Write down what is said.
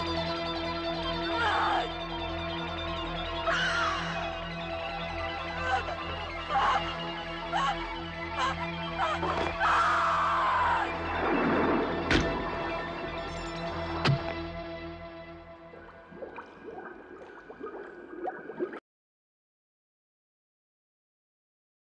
God.